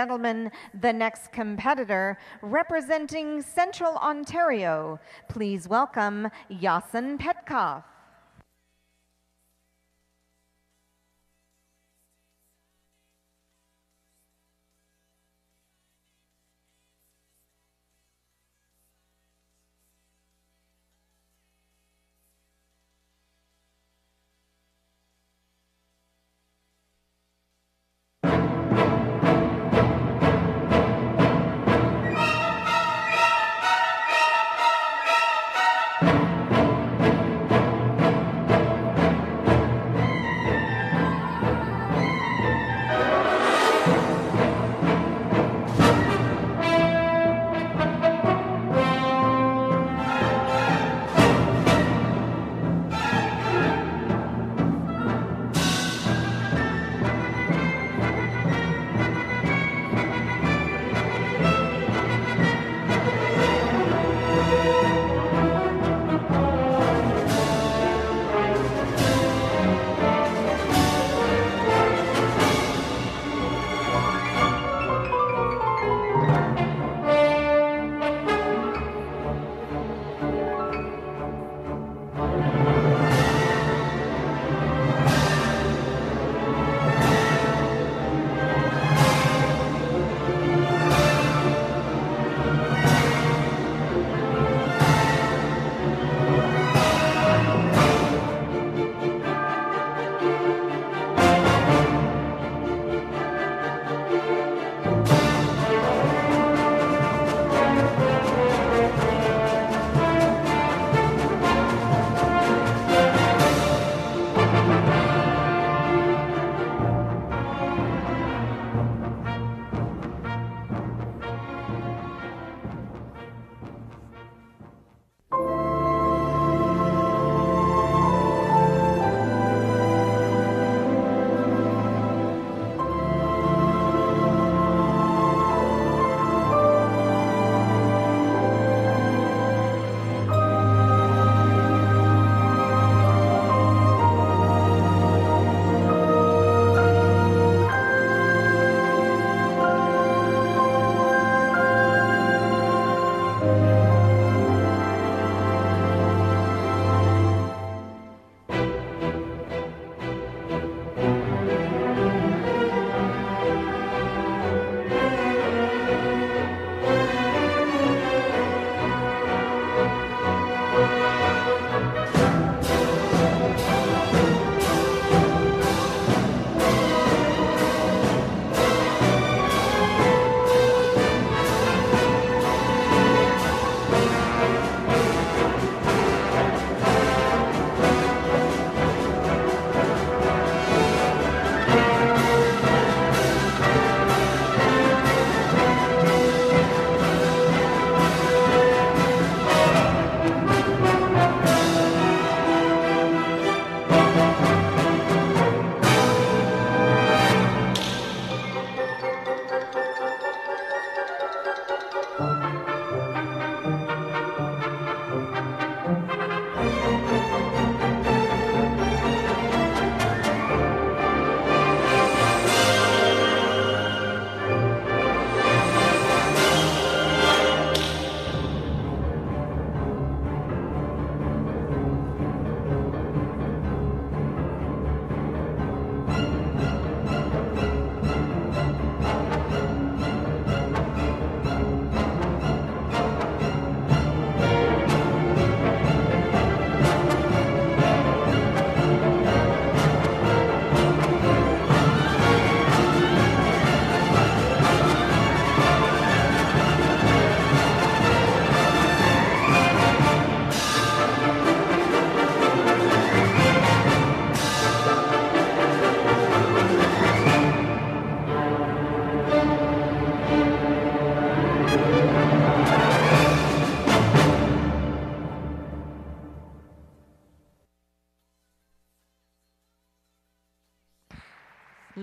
Gentlemen, the next competitor representing Central Ontario, please welcome Iassen Petkov.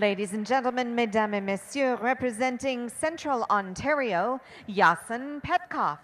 Ladies and gentlemen, mesdames et messieurs, representing Central Ontario, Iassen Petkov.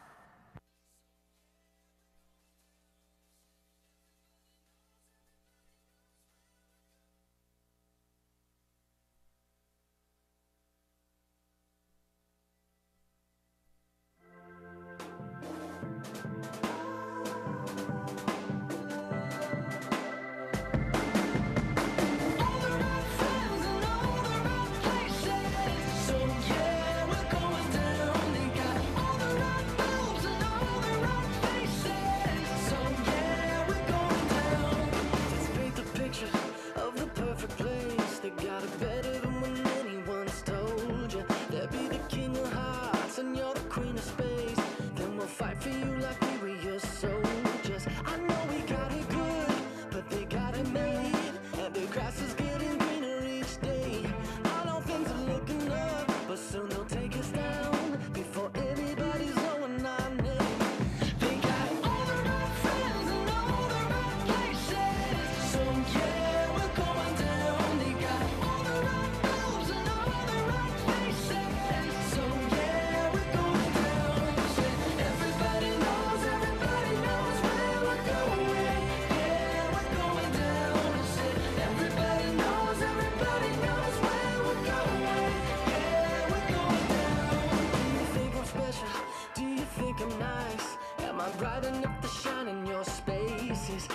Am I bright enough to shine in your spaces?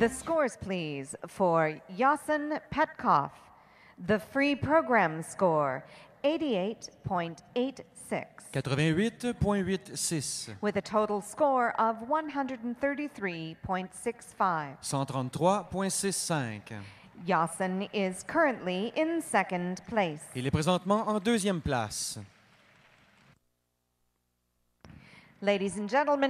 The scores, please, for Iassen Petkov. The free program score, 88.86. 88.86. With a total score of 133.65. 133.65. Iassen is currently in second place. Il est présentement en deuxième place. Ladies and gentlemen,